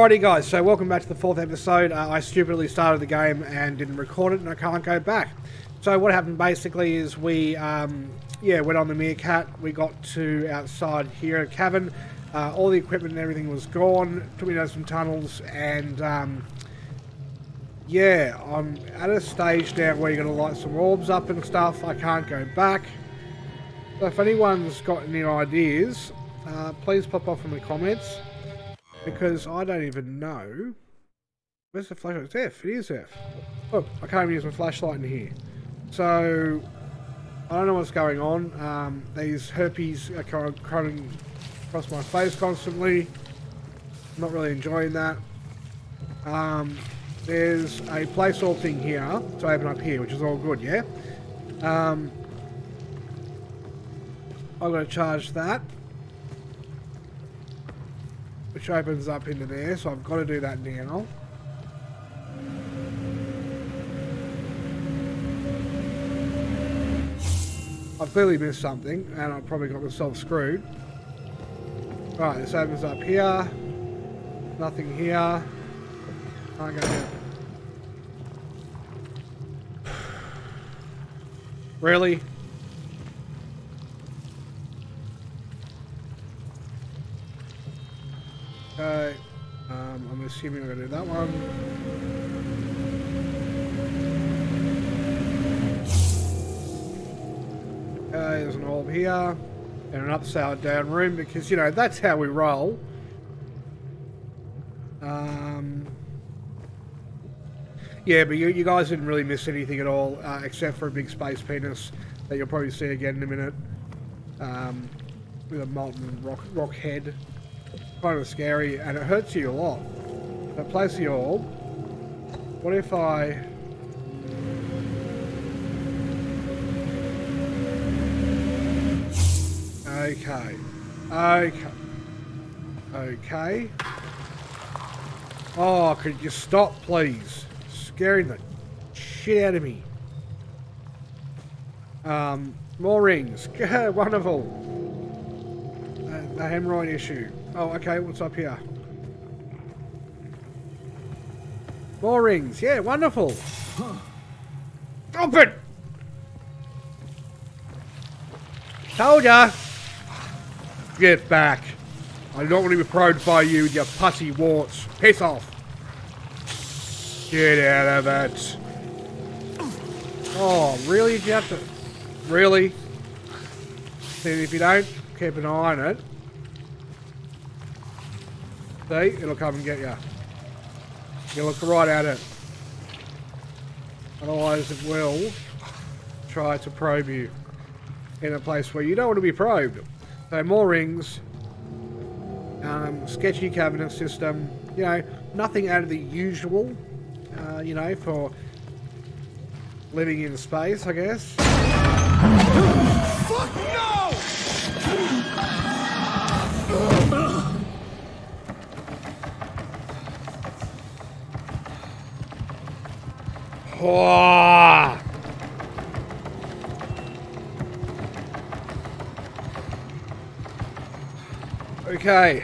Alrighty guys, so welcome back to the fourth episode. Uh, I stupidly started the game and didn't record it and I can't go back. So what happened basically is we, um, yeah, went on the Meerkat. We got to outside here Cavern. Uh, all the equipment and everything was gone. Took me down some tunnels and, um, yeah, I'm at a stage now where you're going to light some orbs up and stuff. I can't go back. So if anyone's got any ideas, uh, please pop off in the comments. Because I don't even know. Where's the flashlight? It's F. It is F. Oh, I can't even use my flashlight in here. So, I don't know what's going on. Um, these herpes are crawling across my face constantly. I'm not really enjoying that. Um, there's a place all thing here to open up here, which is all good, yeah? Um, I'm going to charge that which opens up into there, so I've got to do that now. I've clearly missed something, and I've probably got myself screwed. Right, this opens up here. Nothing here. Can't go here. Really? Assuming I'm going to do that one. Okay, there's an orb here. And an upside down room because, you know, that's how we roll. Um, yeah, but you, you guys didn't really miss anything at all, uh, except for a big space penis that you'll probably see again in a minute. Um, with a molten rock, rock head kind of scary and it hurts you a lot. Place the orb. What if I... Okay. Okay. Okay. Oh, could you stop, please? Scaring the shit out of me. Um, more rings. Wonderful. Uh, the hemorrhoid issue. Oh, okay, what's up here? More rings. Yeah, wonderful. Open! Told ya! Get back. I don't want to be probed by you with your pussy warts. Piss off. Get out of it. Oh, really? You have to... Really? See, if you don't keep an eye on it, See? It'll come and get you. You look right at it. Otherwise it will try to probe you in a place where you don't want to be probed. So more rings, um, sketchy cabinet system, you know, nothing out of the usual, uh, you know, for living in space, I guess. Fuck no! Okay.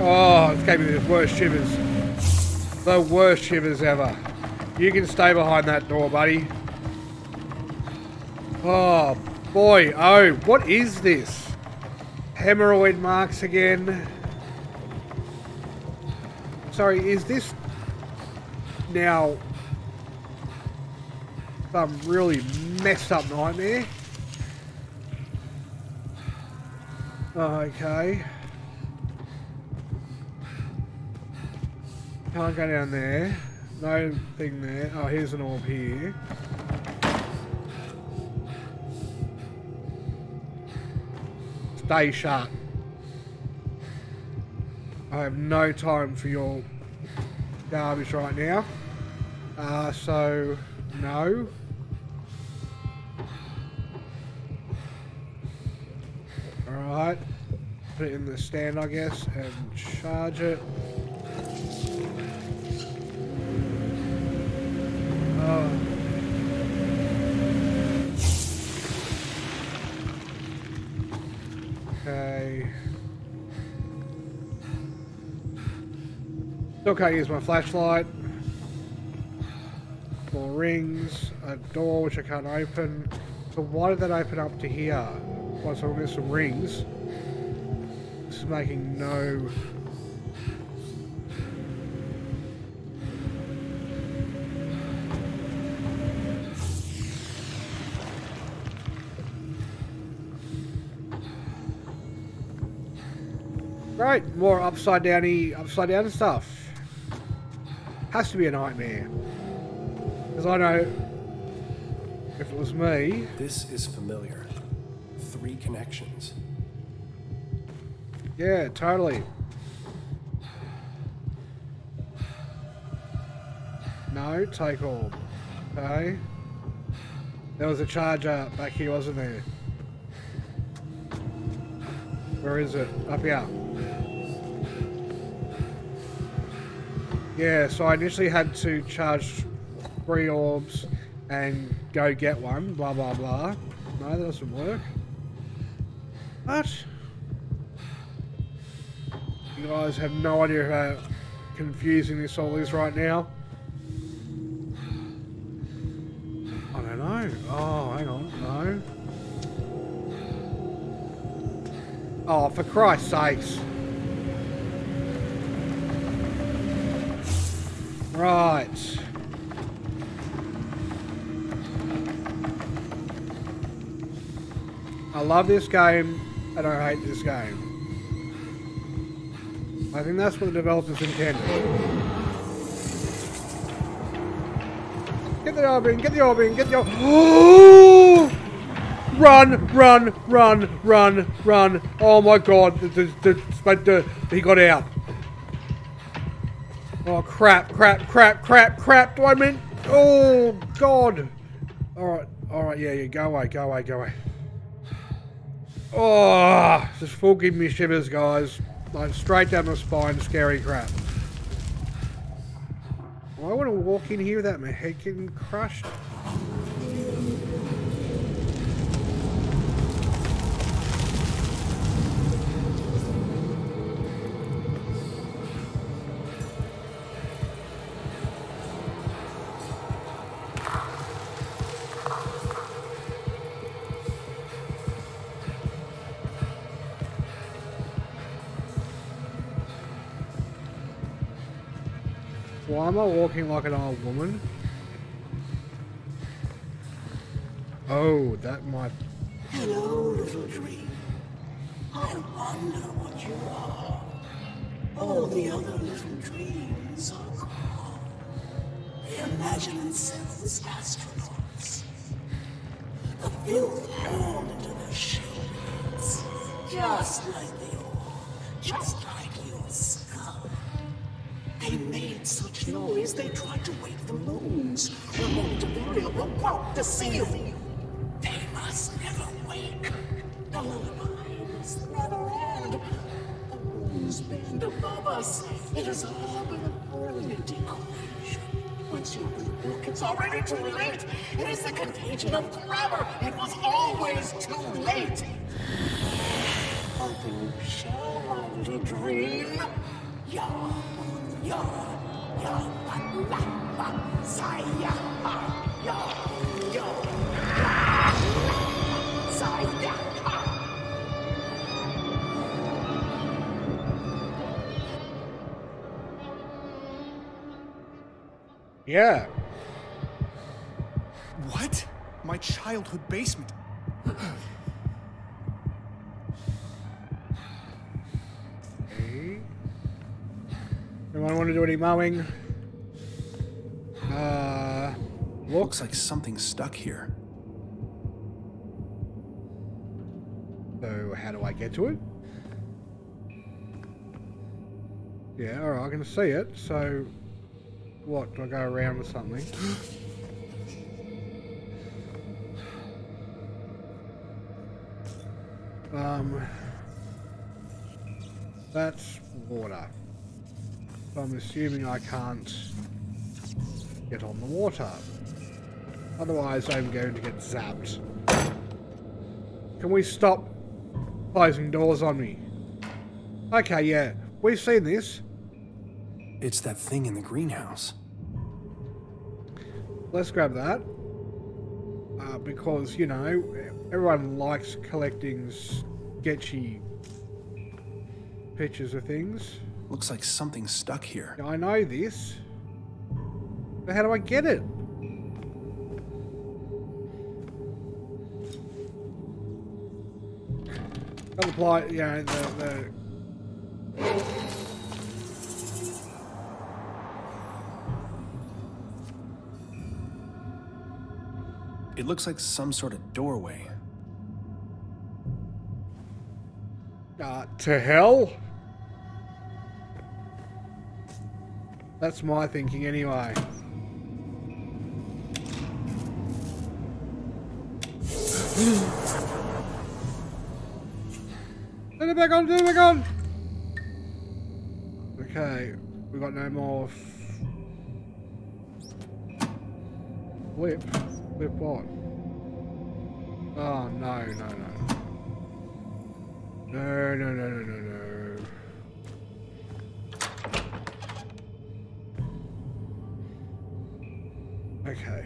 Oh, it's gave me the worst shivers. The worst shivers ever. You can stay behind that door, buddy. Oh, boy. Oh, what is this? Hemorrhoid marks again. Sorry, is this now some really messed up nightmare? Okay. Can't go down there. No thing there. Oh, here's an orb here. Stay sharp. I have no time for your garbage right now. Uh, so, no. Alright. Put it in the stand, I guess, and charge it. Oh. Still can't use my flashlight. More rings, a door which I can't open. So why did that open up to here? Why so we'll get some rings. This is making no Right, more upside downy, upside down stuff. Has to be a nightmare. Because I know if it was me. This is familiar. Three connections. Yeah, totally. No, take all. Okay. There was a charger back here, wasn't there? Where is it? Up here. Yeah, so I initially had to charge three orbs and go get one, blah blah blah. No, that doesn't work. What? You guys have no idea how confusing this all is right now. I don't know. Oh, hang on. No. Oh, for Christ's sakes. Right. I love this game, and I hate this game. I think that's what the developers intended. Get the orb in, get the orb in, get the orb... run, run, run, run, run. Oh my god, the, the, the, he got out. Oh, crap, crap, crap, crap, crap. Do I mean... Oh, God. Alright, alright, yeah, yeah. Go away, go away, go away. Oh, just full give me shivers, guys. Like, straight down my spine, scary crap. I want to walk in here without my head getting crushed. Am I walking like an old woman? Oh, that might... Hello, little dream. I wonder what you are. All the other little dreams are gone. They imagine themselves as astronauts. The filth poured into their shoulders, just like the orb, just like. They made such noise they tried to wake the moons. Ramon Deveria awoke to see you. They must never wake. The lullabies never end. The moons bend above us. It is all been a brilliant equation. Once you the book, it's already too late. It is the contagion of grammar. It was always too late. Open my little dream. Ya, Yeah. What? My childhood basement. Want to do any mowing? Uh, Looks like something's stuck here. so how do I get to it? Yeah, alright, I can see it, so what, do I go around with something? Um, that's water. So I'm assuming I can't get on the water. Otherwise I'm going to get zapped. Can we stop closing doors on me? Okay, yeah. We've seen this. It's that thing in the greenhouse. Let's grab that. Uh, because, you know, everyone likes collecting sketchy pictures of things. Looks like something's stuck here. I know this. But how do I get it? Got the ply, you know, the, the It looks like some sort of doorway. Uh, to hell? That's my thinking anyway. Turn it back on, turn it back on! Okay, we got no more... Flip? Flip what? Oh, no, no, no. No, no, no, no, no, no. Okay.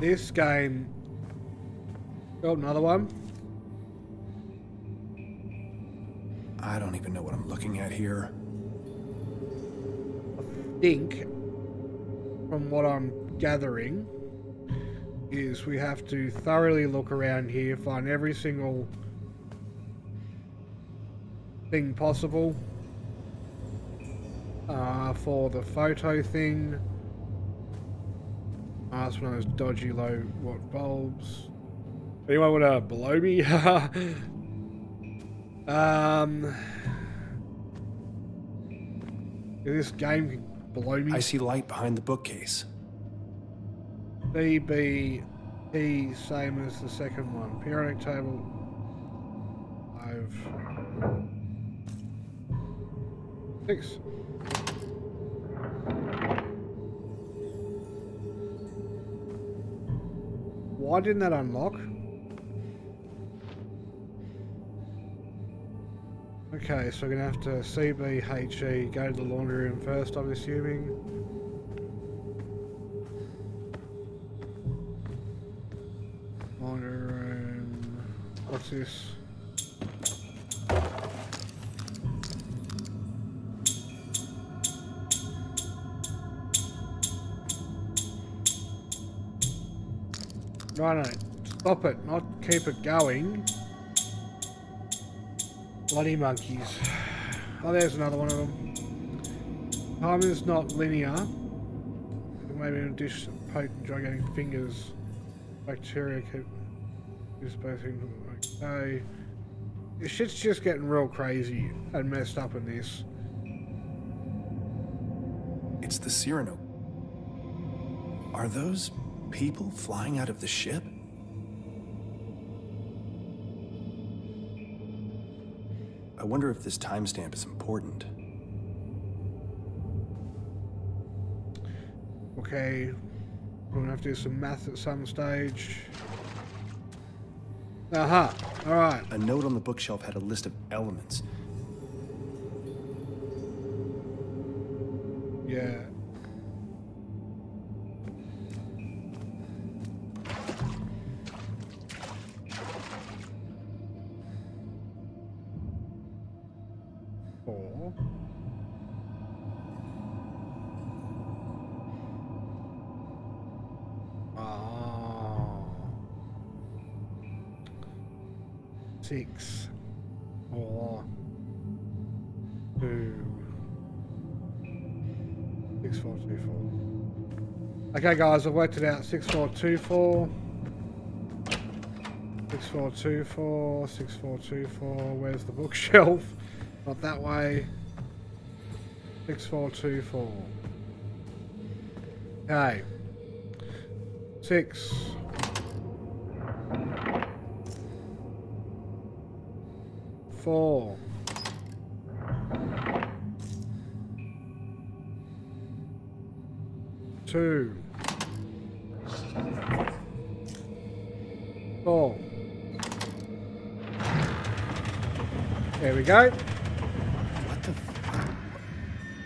This game... Oh, another one. I don't even know what I'm looking at here. think, from what I'm gathering, is we have to thoroughly look around here, find every single thing possible for the photo thing. Uh, that's one of those dodgy low watt bulbs. Anyone want to blow me? um, this game can blow me. I see light behind the bookcase. B, B, E, same as the second one. Periodic table. Five. Six. Why didn't that unlock? Okay, so we're gonna have to CBHE, go to the laundry room first, I'm assuming. Laundry room. What's this? No, no, stop it, not keep it going. Bloody monkeys. Oh, there's another one of them. Time is not linear. Maybe in a dish potent gigantic fingers. Bacteria keep disposing. Okay. This shit's just getting real crazy and messed up in this. It's the Cyrano. Are those people flying out of the ship? I wonder if this timestamp is important. Okay. We're gonna have to do some math at some stage. Aha. Alright. A note on the bookshelf had a list of elements. Yeah. Oh. Six. Six four two four. Okay, guys, I've worked it out. Six four two four. Six four two four. Six four two four. Where's the bookshelf? Not that way. Six four two four. Okay. Six. Four. Two. Four. There we go. What the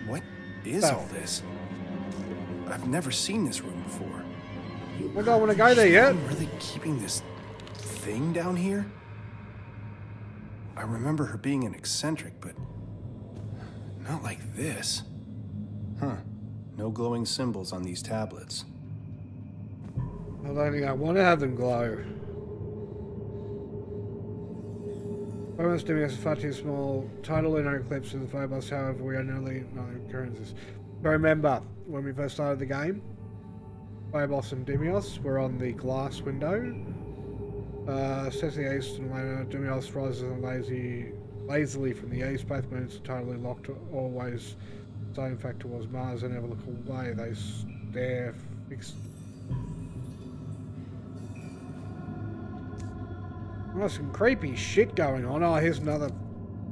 What is that. all this? I've never seen this room before. I don't a guy go there yet. I'm really keeping this thing down here? I remember her being an eccentric, but not like this. Huh. No glowing symbols on these tablets. I don't think I want to have them glow. Us far too small. Total lunar eclipse of the Phobos, however, we are nearly no occurrences. But remember, when we first started the game, Phobos and Deimos were on the glass window. Uh, sets the east and later, Deimos rises and lazy, lazily from the east. Both moons are totally locked, always staying fact towards Mars. They never look away. They stare fixed Oh, some creepy shit going on. Oh, here's another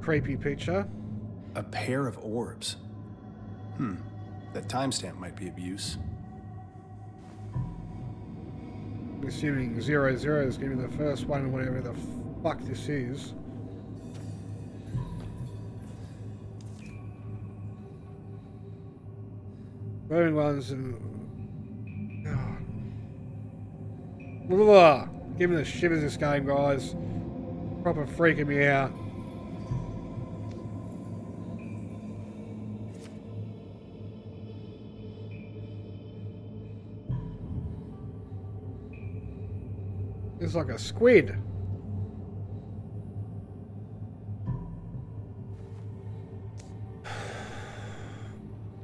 creepy picture. A pair of orbs. Hmm. That timestamp might be of use. Assuming zero zero is going to be the first one, whatever the fuck this is. Burning ones and. Oh. Give me the shivers this game, guys. Proper freaking me out. Like a squid.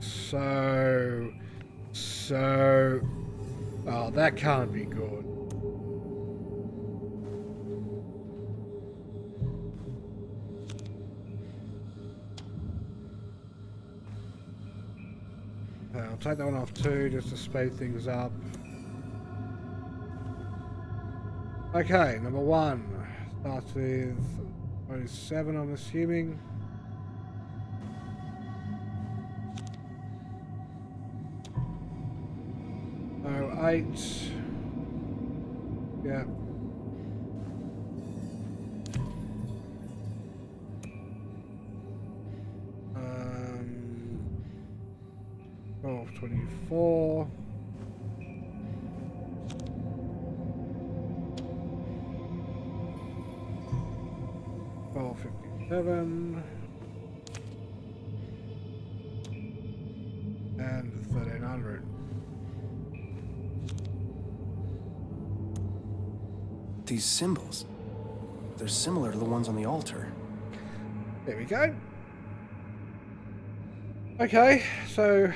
So, so, oh, that can't be good. I'll take that one off too, just to speed things up. Okay, number one starts with 07, I'm assuming. Oh, eight. Yeah. Um, 12, 24. Fifty-seven and thirteen hundred. These symbols. They're similar to the ones on the altar. There we go. Okay, so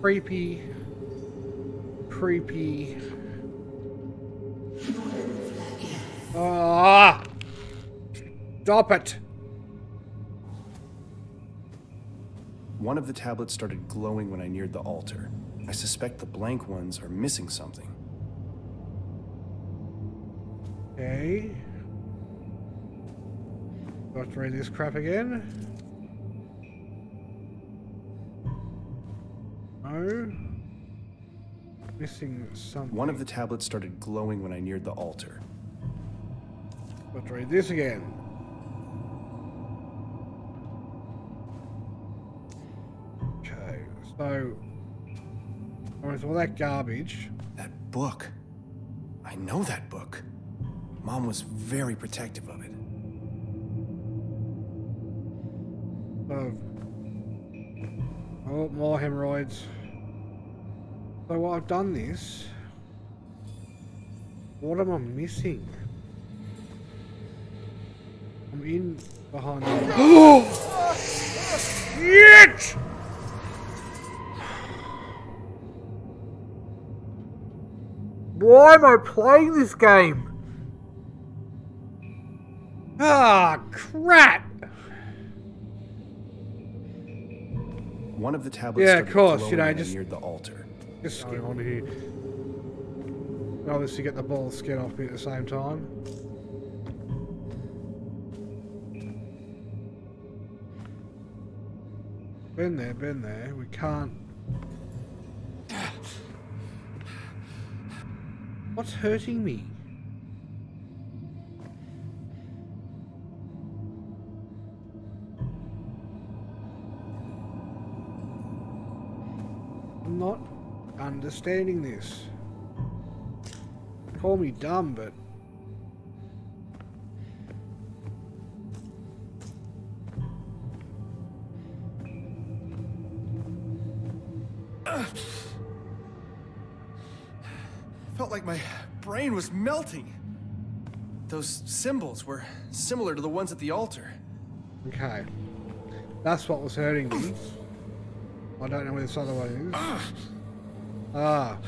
creepy, creepy. Ah! Stop it! One of the tablets started glowing when I neared the altar. I suspect the blank ones are missing something. Okay. Got to read this crap again. No. Missing something. One of the tablets started glowing when I neared the altar. Got to read this again. So. With all that garbage, That book. I know that book. Mom was very protective of it. of. Oh, more hemorrhoids. So while I've done this, what am I missing? I'm in behind. Oh! Shit! Why am I playing this game? Ah, crap! One of the tablets Yeah, of course, you know, I just- neared the altar. Just going on here. Obviously, get the ball skin off me at the same time. Been there, been there. We can't. What's hurting me? I'm not understanding this. Call me dumb, but my brain was melting. Those symbols were similar to the ones at the altar. okay. That's what was hurting me. I don't know where this other one is. Ah.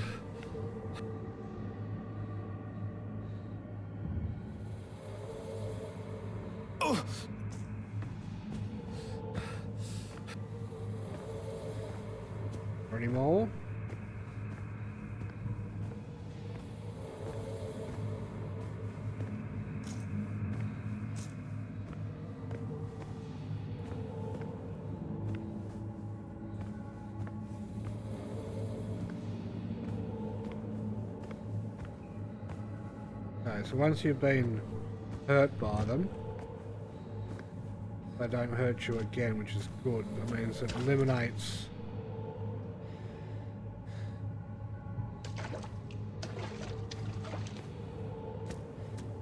So once you've been hurt by them, they don't hurt you again, which is good. That means it eliminates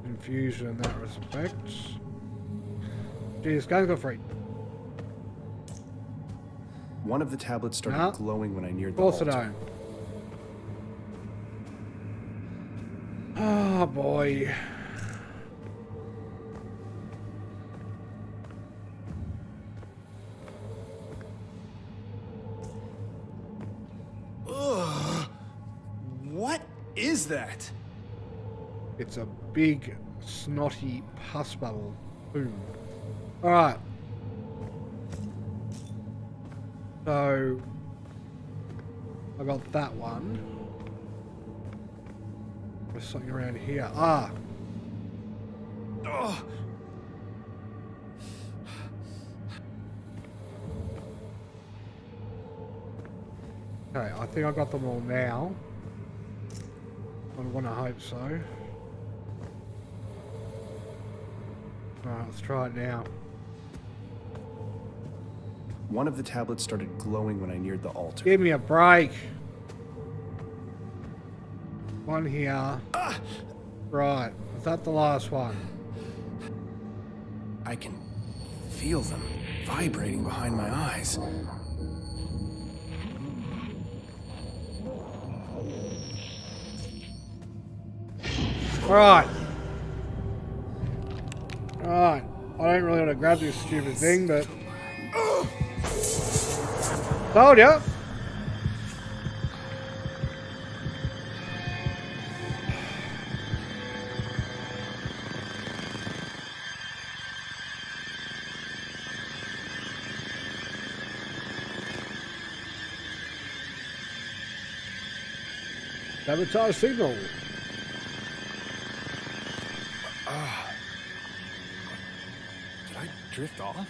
confusion in that respect. Jeez, guys go free. One of the tablets started glowing when I neared the altar. Boy. What is that? It's a big, snotty pus bubble. Boom. Alright. So, I got that one. There's something around here. Ah! Oh, Okay, I think I got them all now. I want to hope so. Alright, let's try it now. one of the tablets started glowing when I neared the altar. Give me a break. One here. Right. Is that the last one? I can feel them vibrating behind my eyes. Alright. Alright. I don't really want to grab this stupid thing, but. Told ya! Sabotage signal. Did I drift off?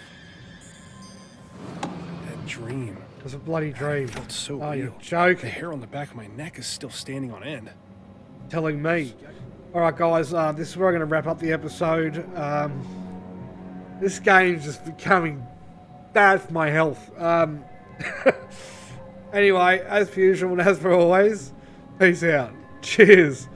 That dream. It was a bloody dream. felt so oh, you're real. The hair on the back of my neck is still standing on end. telling me. All right, guys, uh, this is where I'm going to wrap up the episode. Um, this game's just becoming bad for my health. Um, anyway, as per usual and as per always, peace out. Cheers.